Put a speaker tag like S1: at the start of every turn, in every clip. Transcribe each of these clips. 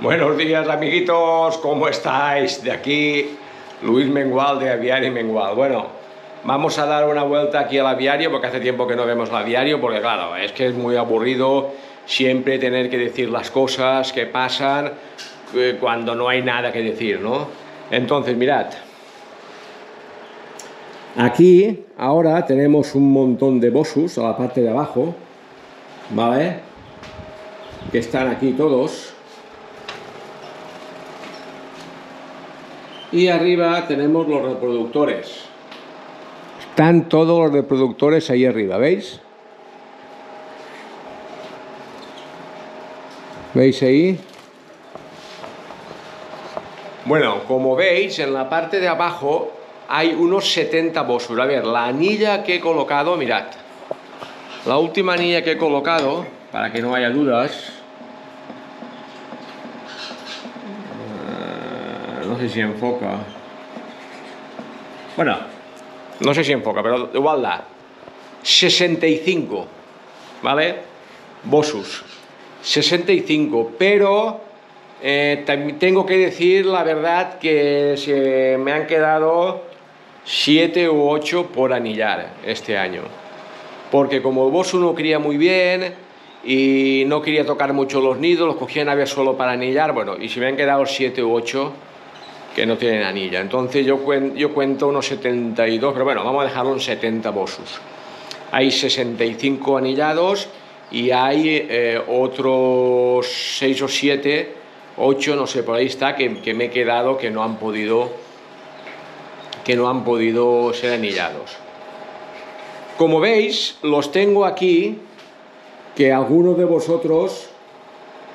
S1: Buenos días amiguitos, ¿cómo estáis? De aquí Luis Mengual de Aviario Mengual. Bueno, vamos a dar una vuelta aquí al aviario porque hace tiempo que no vemos el aviario porque claro, es que es muy aburrido siempre tener que decir las cosas que pasan eh, cuando no hay nada que decir, ¿no? Entonces, mirad. Aquí ahora tenemos un montón de bosus a la parte de abajo, ¿vale? Que están aquí todos. Y arriba tenemos los reproductores. Están todos los reproductores ahí arriba, ¿veis? ¿Veis ahí? Bueno, como veis, en la parte de abajo hay unos 70 bosus. A ver, la anilla que he colocado, mirad. La última anilla que he colocado, para que no haya dudas, no sé si enfoca. Bueno, no sé si enfoca, pero igual da. 65, ¿vale? Bosus. 65, pero eh, tengo que decir la verdad que se me han quedado 7 u 8 por anillar este año. Porque como el Bosu no cría muy bien y no quería tocar mucho los nidos, los cogía en ave solo para anillar, bueno, y se me han quedado 7 u 8 que no tienen anilla. Entonces yo, yo cuento unos 72, pero bueno, vamos a dejarlo en 70 bosus. Hay 65 anillados y hay eh, otros 6 o 7, 8, no sé, por ahí está, que, que, me he quedado que no han podido que no han podido ser anillados. Como veis, los tengo aquí, que algunos de vosotros,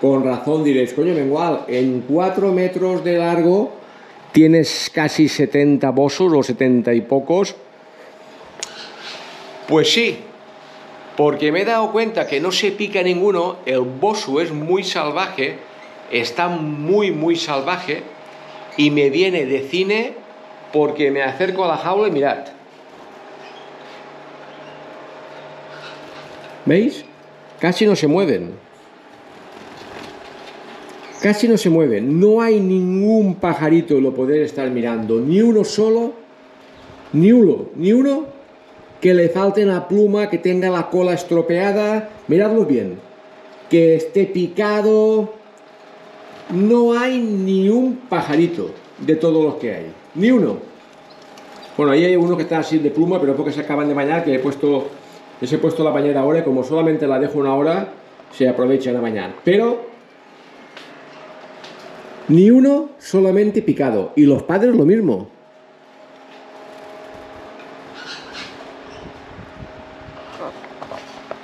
S1: con razón diréis, coño, Mengual, en 4 metros de largo tienes casi 70 bosos o 70 y pocos. Pues sí, porque me he dado cuenta que no se pica ninguno, el bosu es muy salvaje, está muy, muy salvaje, y me viene de cine porque me acerco a la jaula y mirad. ¿Veis? Casi no se mueven casi no se mueven, no hay ningún pajarito lo poder estar mirando, ni uno solo, ni uno, ni uno que le falte una pluma, que tenga la cola estropeada, miradlo bien, que esté picado, no hay ni un pajarito de todos los que hay, ni uno. Bueno, ahí hay uno que está así de pluma, pero porque se acaban de bañar, que he puesto, les he puesto la bañera ahora y como solamente la dejo una hora, se aprovecha de bañar. Pero ni uno solamente picado. Y los padres lo mismo.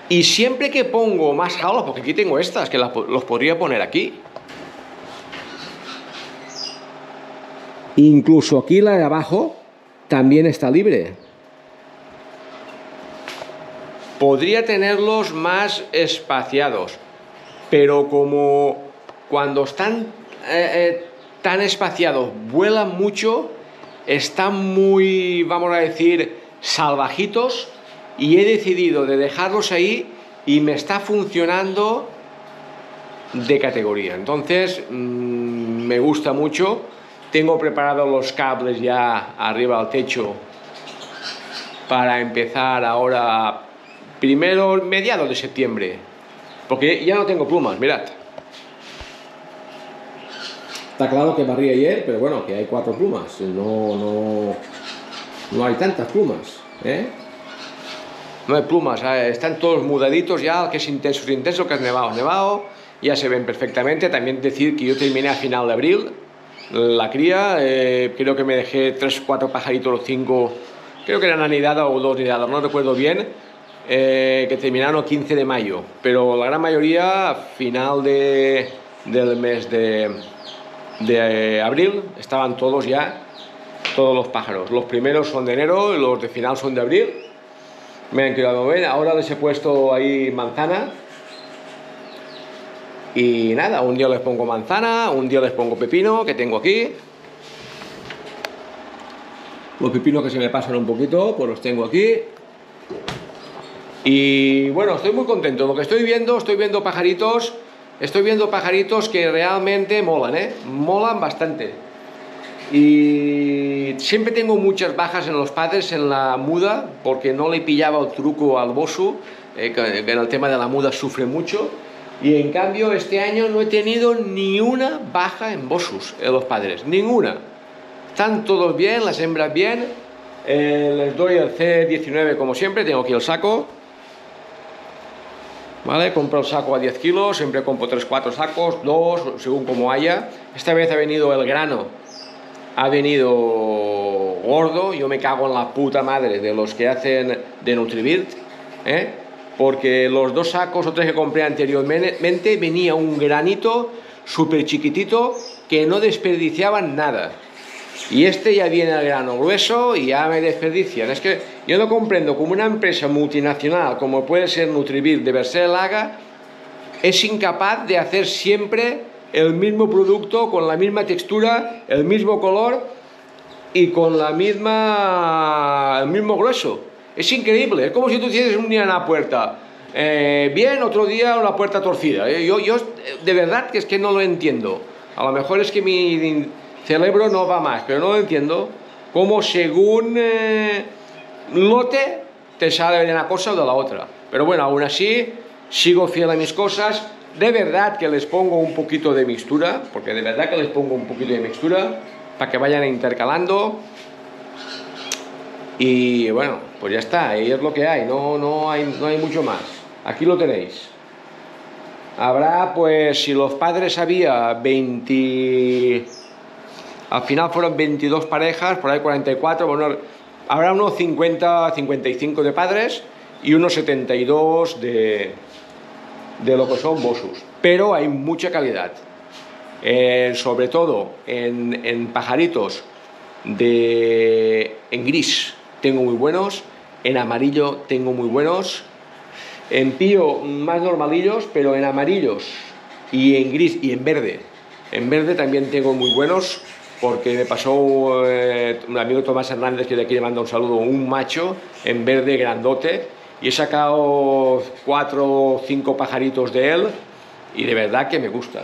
S1: Y siempre que pongo más jaulas, porque aquí tengo estas, que los podría poner aquí. Incluso aquí la de abajo también está libre. Podría tenerlos más espaciados, pero como cuando están eh, eh, tan espaciados, vuelan mucho, están muy, vamos a decir, salvajitos y he decidido de dejarlos ahí y me está funcionando de categoría. Entonces, mm, me gusta mucho. Tengo preparados los cables ya arriba al techo para empezar ahora, primero, mediados de septiembre. Porque ya no tengo plumas, mirad. Está claro que barrí ayer, pero bueno, que hay cuatro plumas. No, no, no hay tantas plumas. ¿eh? No hay plumas, ¿eh? están todos mudaditos ya, que es intenso, intenso, que es nevado, nevado. Ya se ven perfectamente. También decir que yo terminé a final de abril la cría. Eh, creo que me dejé tres, cuatro pajaritos, los cinco, creo que eran anidados o dos anidados, no recuerdo bien. que terminaron el 15 de mayo, pero la gran mayoría final de, del mes de, de abril estaban todos ya, todos los pájaros. Los primeros son de enero, los de final son de abril. Me han quedado bien. Ahora les he puesto ahí manzana. Y nada, un día les pongo manzana, un día les pongo pepino, que tengo aquí. Los pepinos que se me pasan un poquito, pues los tengo aquí. Y bueno, estoy muy contento. Lo que estoy viendo, estoy viendo pajaritos estoy viendo pajaritos que realmente molan, ¿eh? Molan bastante. Y siempre tengo muchas bajas en los padres en la muda, porque no le pillaba el truco al bosu, eh, en el tema de la muda sufre mucho. Y en cambio este año no he tenido ni una baja en bosus en los padres, ninguna. Están todos bien, las hembras bien. Eh, les doy el C19 como siempre, tengo aquí el saco. ¿Vale? Compro el saco a 10 kilos, siempre compro 3-4 sacos, 2, según como haya. Esta vez ha venido el grano, ha venido gordo, yo me cago en la puta madre de los que hacen de Nutrivirt, ¿eh? porque los dos sacos o tres que compré anteriormente venía un granito súper chiquitito que no desperdiciaban nada. Y este ya viene al grano grueso y ya me desperdician. Es que yo no comprendo como una empresa multinacional como puede ser Nutrivir de Laga es incapaz de hacer siempre el mismo producto con la misma textura, el mismo color y con la misma el mismo grueso. Es increíble, es como si tú tienes un día en la puerta eh, bien, otro día una puerta torcida. Eh, yo, yo de verdad que es que no lo entiendo. A lo mejor es que mi cerebro no va más, pero no entiendo. Cómo según eh, lote te sale de una cosa o de la otra. Pero bueno, aún así sigo fiel a mis cosas. De verdad que les pongo un poquito de mixtura, porque de verdad que les pongo un poquito de mixtura para que vayan intercalando. Y bueno, pues ya está, ahí es lo que hay, no, no, hay, no hay mucho más. Aquí lo tenéis. Habrá, pues, si los padres había 20... Al final fueron 22 parejas, por ahí 44, bueno, habrá unos 50, 55 de padres y unos 72 de, de lo que son bosus. Pero hay mucha calidad. Eh, sobre todo en, en pajaritos de, en gris tengo muy buenos, en amarillo tengo muy buenos, en pío más normalillos, pero en amarillos y en gris y en verde. En verde también tengo muy buenos, porque me pasó eh, un amigo Tomás Hernández, que de aquí le manda un saludo, un macho en verde grandote, y he sacado cuatro o cinco pajaritos de él, y de verdad que me gustan.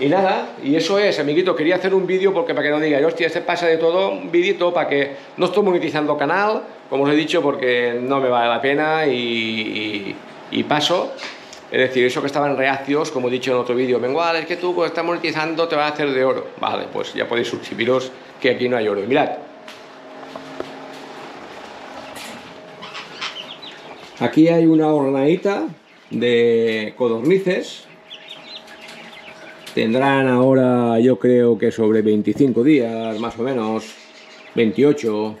S1: Y nada, y eso es, amiguito, quería hacer un vídeo porque para que no diga, hostia, este pasa de todo, un vídeo para que no estoy monetizando canal, como os he dicho, porque no me vale la pena y, paso. Es decir, eso que estaban reacios, como he dicho en otro vídeo, mengual, es que tú cuando estás monetizando te vas a hacer de oro. Vale, pues ya podéis suscribiros que aquí no hay oro. Y mirad, aquí hay una hornadita de codornices Tendrán ahora, yo creo que sobre 25 días, más o menos, 28.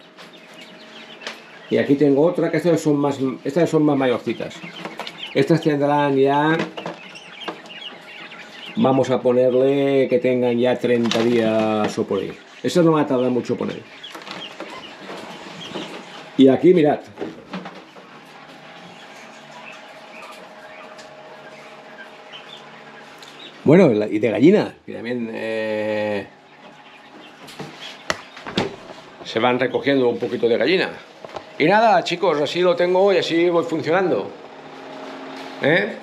S1: Y aquí tengo otra, que estas son más, estas son más mayorcitas. Estas tendrán ya, vamos a ponerle que tengan ya 30 días o por ahí. Eso no va a tardar mucho poner. Y aquí mirad, Bueno, y de gallina, que también eh, se van recogiendo un poquito de gallina. Y nada, chicos, así lo tengo y así voy funcionando. ¿Eh?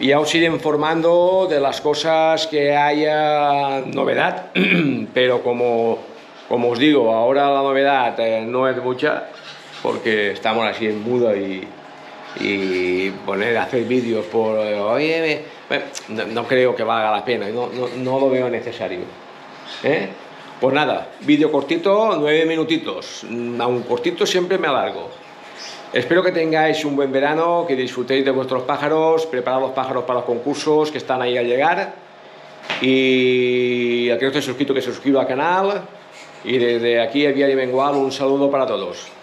S1: Y os iré informando de las cosas que haya novedad, pero como, como os digo, ahora la novedad eh, no es mucha, porque estamos así en muda y, y poner, hacer vídeos por, oye, no, creo que valga la pena, no, no, lo veo necesario. ¿eh? Pues nada, vídeo cortito, nueve minutitos, mm, aún cortito siempre me alargo. Espero que tengáis un buen verano, que disfrutéis de vuestros pájaros, preparad los pájaros para los concursos que están ahí a llegar. Y al que no esté suscrito, que se suscriba al canal. Y desde aquí, el Vía Mengual, un saludo para todos.